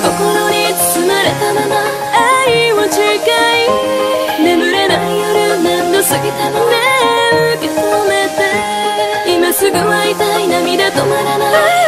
心に包まれたまま愛を誓い眠れない夜何度過ぎたもね受け止めて今すぐ会いたい涙止まらない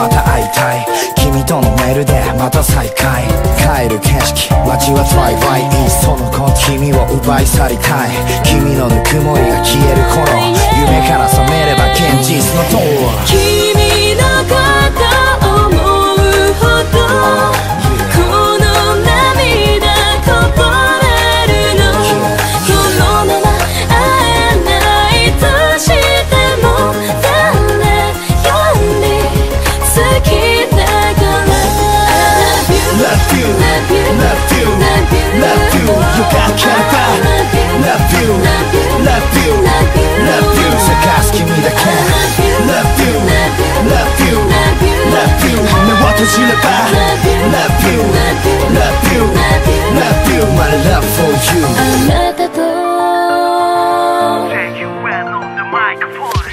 また会いたい。君とのメールでまた再会。帰る景色街はドライバイ。いっそのこと君を奪い去りたい。君のぬくもりが消える頃夢から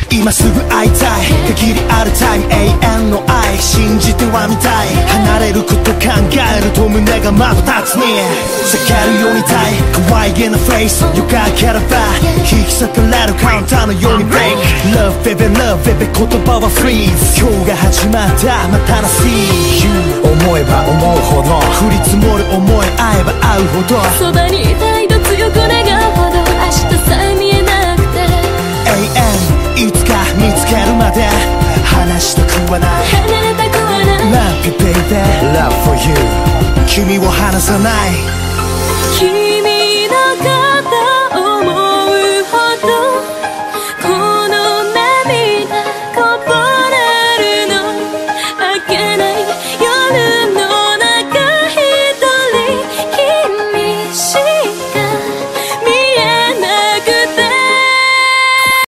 今すぐ会いたい。限りあるタイム。永遠の愛。信じてはみたい。離れること考えると胸が真っ二つに避けるようにたい。可愛げなフェイス。よかければ引き裂かれるカウンターのように break Love baby love baby 言葉はフリーズ今日が始まった。またの See you 思えば思うほど。降り積もる思い合えば合うほど。そばにいたい Love you baby Love for you 君を離さない君